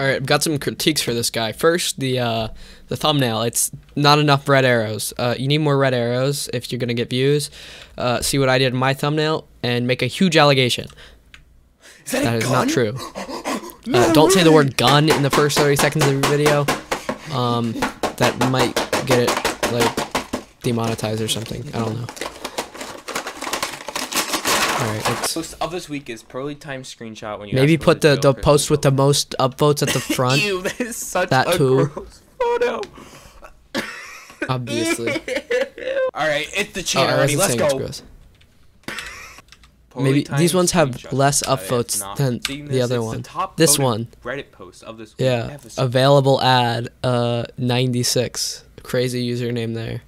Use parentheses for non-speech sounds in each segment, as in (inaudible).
All right, I've got some critiques for this guy. First, the uh, the thumbnail. It's not enough red arrows. Uh, you need more red arrows if you're gonna get views. Uh, see what I did in my thumbnail and make a huge allegation. Is that, That is gun? not true. (laughs) Uh, don't say the word gun in the first 30 seconds of your video. Um, that might get it like demonetized or something. I don't know. All right, let's Post of this week is poorly timed screenshot when you maybe put the the post with the most upvotes at the (laughs) front. Ew, that is such That a too. gross photo. (laughs) Obviously. (laughs) All right, it's the Oh, channel. I already. Let's go. Maybe these ones have less upvotes than the this, other one. top This one. Reddit post of this week. Yeah, available ad uh 96. Crazy username there.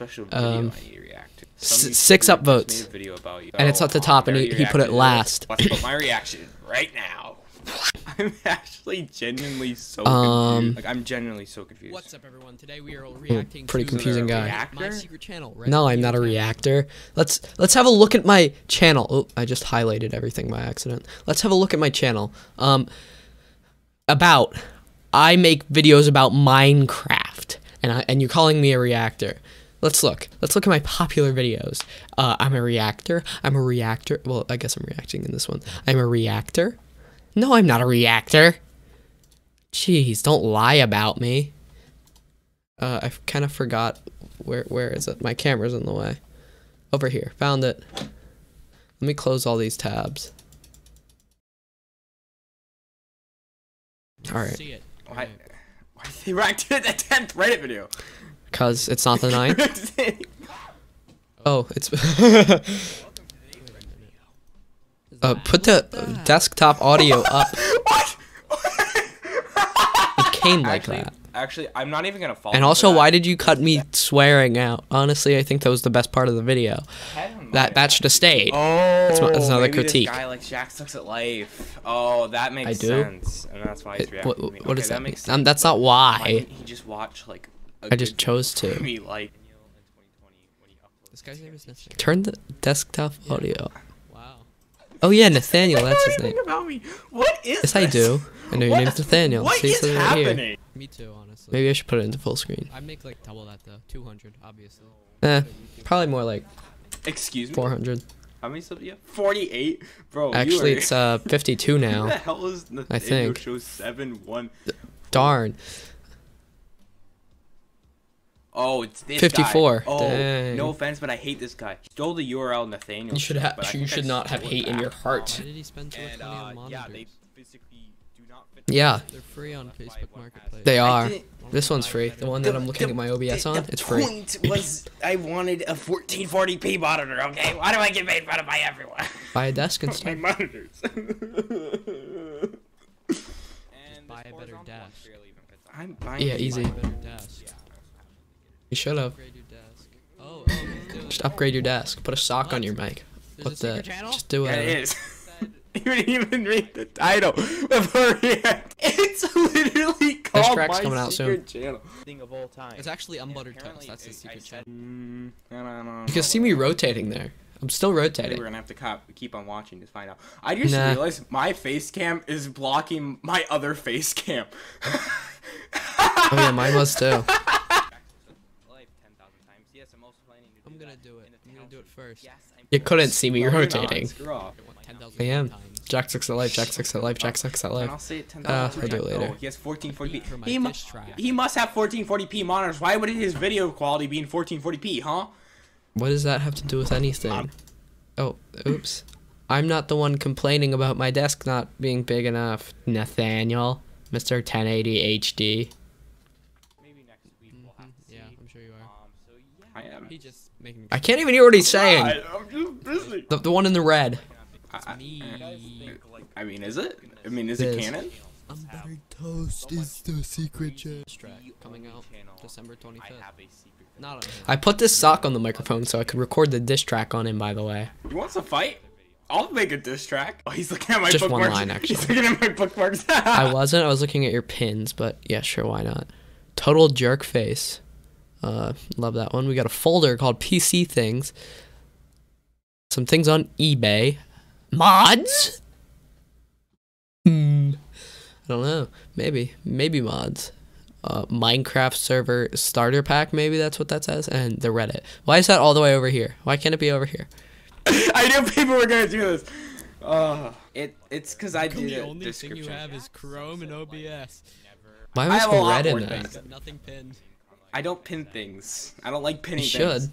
Special video um, I react to. six YouTuber just upvotes. video about you. And it's Oh, at the top, and he- he put it reacted to this. last. Let's put my (laughs) reaction right now. (laughs) I'm actually genuinely so Um, confused. Like I'm genuinely so confused. What's up, everyone? Today we are all reacting to pretty confusing guy. reactor? My secret channel. No, I'm not a reactor. Let's let's have a look at my channel. Oh, I just highlighted everything by accident. Let's have a look at my channel. Um, about I make videos about Minecraft, and I, and you're calling me a reactor. Let's look. Let's look at my popular videos. Uh, I'm a reactor. I'm a reactor. Well, I guess I'm reacting in this one. I'm a reactor. No, I'm not a reactor. Jeez, don't lie about me. Uh, I kind of forgot where where is it? My camera's in the way. Over here. Found it. Let me close all these tabs. All right. see Why? Why did he react to the tenth Reddit video? Cuz it's not the ninth. (laughs) Oh, it's (laughs) Uh put the desktop audio (laughs) up. what? It came like actually, that. actually, I'm not even gonna follow. And also, why did you cut me swearing out? Honestly, I think that was the best part of the video. That that should have stayed. Oh, That's my- that's another maybe critique. This guy like Jack sucks at life. Oh, that makes I do? sense, and that's why he's It- reacting what, to me. what okay, does that, mean? Um, that's not Why why. he just watch like? A I just chose to. movie, like. This guy's name is Nathaniel. Turn the desktop audio. Wow. Oh yeah, Nathaniel. That's his name. about me. What is Yes, I do. I know your What- name's Nathaniel. What See, it is says it right here. happening? Me too, honestly. Maybe I should put it into full screen. I make like double that though. 200, obviously. Eh, probably more like Excuse me. 400. How many subs? Yeah, forty-eight, bro. Actually, you are... it's uh 52 (laughs) now. Who the now. hell is the I think. shows seven one? Darn. Oh, it's this 54. Guy. Oh, Dang. no offense, but I hate this guy. He stole the URL Nathaniel. You should have. You think I should not have hate in your heart. Why did he spend so much And money uh, on monitors? yeah, they physically do not fit. Yeah, They're free on Facebook Marketplace. they are. This one's free. The one that I'm looking at my OBS on, it's free. The point was I wanted a 1440p monitor. Okay, why do I get made fun of by everyone? Buy a desk (laughs) my instead. monitors. (laughs) buy a better desk. I'm buying. Yeah, easy. Buy a better desk. You should have. Upgrade your desk. Oh, oh, Just upgrade your desk. Put a sock on your mic. There's What a the? channel? Just do Yeah, it. it is. (laughs) You didn't even read the title before react. (laughs) It's literally called track's my coming out soon. channel. Thing of all time. It's actually unbuttered toast. Apparently, That's the I- I secret channel. Mm, I don't know. You can see me rotating there. I'm still rotating. we're gonna have to cop, keep on watching to find out. I just Nah. realized my face cam is blocking my other face cam. (laughs) Oh yeah, mine was too. I'm gonna do it. I'm gonna do it first. You couldn't see me No, rotating. Screw off. 10,000 I am. Jack six at life. Jack six at life. Jack six at And I'll life. say it 10 Uh. I'll do it later. Oh, he has 1440p. He, mu- he must have 1440p monitors. Why would his video quality be in 1440p, huh? What does that have to do with anything? Oh, oops. I'm not the one complaining about my desk not being big enough. Nathaniel, Mr. 1080 HD. Maybe next week we'll have to Yeah, I'm sure you are. Um, so yeah. I am. He just making me. I can't even hear what he's saying. I, am just busy. The, the one in the red. I, me. I mean, is it? I mean, is It it is. canon? Unbuttered toast is the secret channel. track coming out December 25th. Not on I put this sock on the microphone so I could record the diss track on him, by the way. You want to fight? I'll make a diss track. Oh, he's looking at my Just one bookmarks. line, He's looking at my bookmarks. (laughs) I wasn't. I was looking at your pins, but yeah, sure, why not? Total jerk face. Uh, love that one. We got a folder called PC things. Some things on eBay. Mods. Hmm. I don't know. Maybe. Maybe mods. Uh, Minecraft server starter pack. Maybe that's what that says. And the Reddit. Why is that all the way over here? Why can't it be over here? (laughs) I knew people were gonna do this. Uh, it it's because I did the a only thing you have is Chrome and OBS. Why am I I have a lot red in that? Nothing pinned. I don't pin things. I don't like pinning You things. should.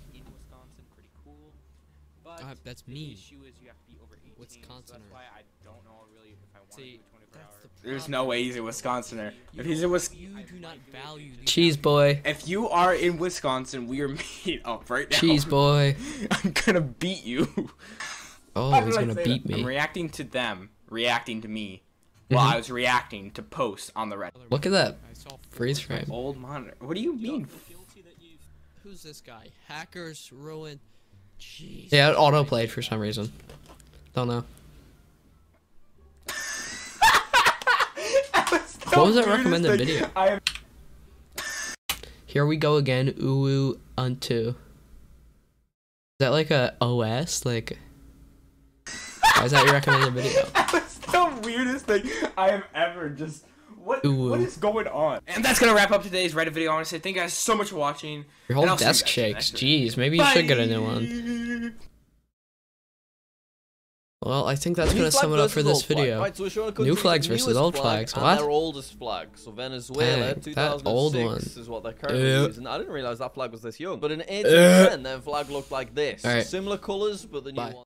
Uh, that's me. Wisconsin. Wisconsin. I don't know really if I want See, to do 24 that's hour. the There's no way he's a Wisconsinner. If he's in Wis- You do not value the Cheese boy. if you are in Wisconsin, we are (laughs) meeting up right now. Cheese boy. (laughs) I'm gonna beat you. Oh, he's gonna beat that? I'm reacting to them, reacting to me, while Mhm. I was reacting to posts on the Reddit. Look at that freeze frame. Old monitor. What do you mean? guilty that you. Who's this guy? Hackers ruin. Jeez. Yeah, it auto played for some reason. Don't know. (laughs) What was that recommended video? I am Here we go again. Uwu unto. Is that like a OS? Like. Why is that your recommended video? (laughs) That's the weirdest thing I have ever just. What, Ooh. what is going on? And that's gonna wrap up today's Reddit video. I want to say thank you guys so much for watching. Your whole I'll you desk guys in the shakes. next. Jeez, maybe you should get a new one. Well, I think that's New gonna sum it up for this video. Right, so New flags versus old flag flags, And what? their oldest flag. So Venezuela, Dang, that 2006 old one. is what they're currently Yeah. using. I didn't realize that flag was this young. But in Uh. 1810, their flag looked like this. Alright. Similar colours, but the new Bye. one.